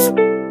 out.